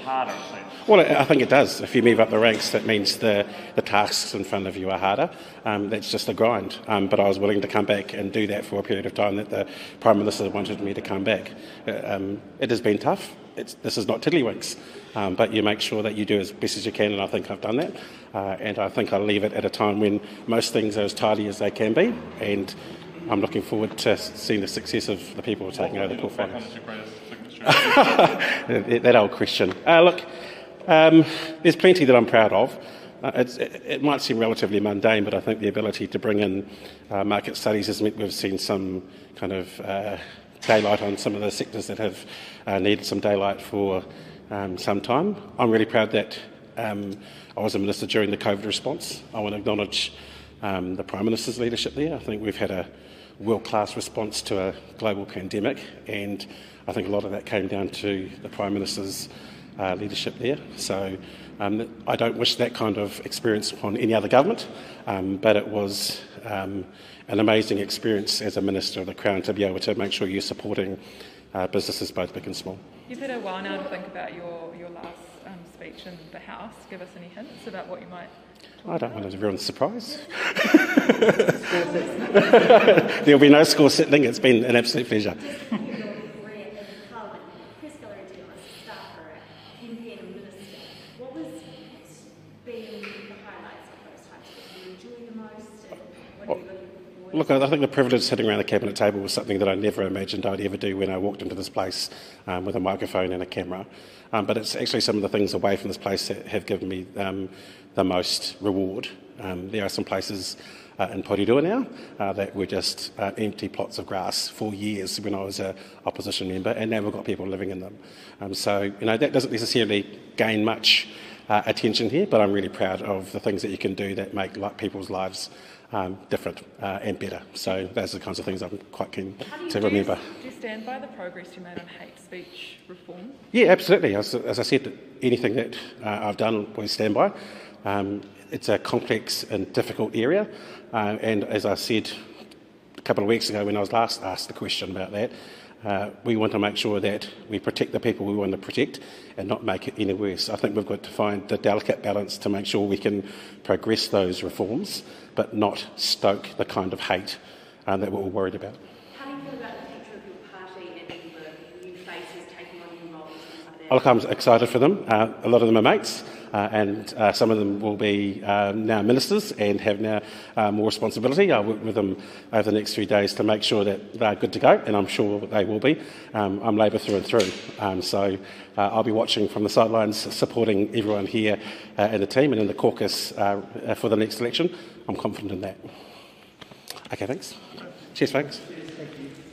harder. Well, I think it does. If you move up the ranks, that means the, the tasks in front of you are harder. Um, that's just a grind. Um, but I was willing to come back and do that for a period of time that the Prime Minister wanted me to come back. Uh, um, it has been tough. It's, this is not tiddlywinks. Um, but you make sure that you do as best as you can, and I think I've done that. Uh, and I think I'll leave it at a time when most things are as tidy as they can be. And I'm looking forward to seeing the success of the people who are taking over the portfolio. that old question. Uh, look, um, there's plenty that I'm proud of. Uh, it, it, might seem relatively mundane, but I think the ability to bring in uh, market studies has meant we've seen some kind of uh, daylight on some of the sectors that have uh, needed some daylight for um, some time. I'm really proud that um, I was a minister during the COVID response. I want to acknowledge um, the Prime Minister's leadership there. I think we've had a world class response to a global pandemic, and I think a lot of that came down to the Prime Minister's uh, leadership there. So um, I don't wish that kind of experience upon any other government, um, but it was um, an amazing experience as a Minister of the Crown to be able to make sure you're supporting uh, businesses both big and small. You've had a while now to think about your, your last um, speech in the House. Give us any hints about what you might. I don't want everyone's surprise. There'll be no score settling. It's been an absolute pleasure. Look, I think the privilege of sitting around the cabinet table was something that I never imagined I'd ever do when I walked into this place um, with a microphone and a camera. Um, but it's actually some of the things away from this place that have given me um, the most reward. Um, there are some places uh, in Porirua now uh, that were just uh, empty plots of grass for years when I was an opposition member, and now we've got people living in them. Um, so, you know, that doesn't necessarily gain much uh, attention here, but I'm really proud of the things that you can do that make like, people's lives um, different uh, and better. So those are the kinds of things I'm quite keen to remember. do you stand by the progress you made on hate speech reform? Yeah, absolutely. As, as I said, anything that uh, I've done, we stand by. Um, it's a complex and difficult area, uh, and as I said a couple of weeks ago when I was last asked the question about that, uh, we want to make sure that we protect the people we want to protect and not make it any worse. I think we've got to find the delicate balance to make sure we can progress those reforms but not stoke the kind of hate uh, that we're all worried about. How do you feel about the future of your party and the new faces taking on new roles? Look, I'm excited for them. Uh, a lot of them are mates. Uh, and uh, some of them will be uh, now ministers and have now uh, more responsibility. I'll work with them over the next few days to make sure that they're good to go, and I'm sure they will be. Um, I'm Labour through and through, um, so I'll be watching from the sidelines, supporting everyone here in the team and in the caucus for the next election. I'm confident in that. Okay, thanks. Cheers, folks. Cheers,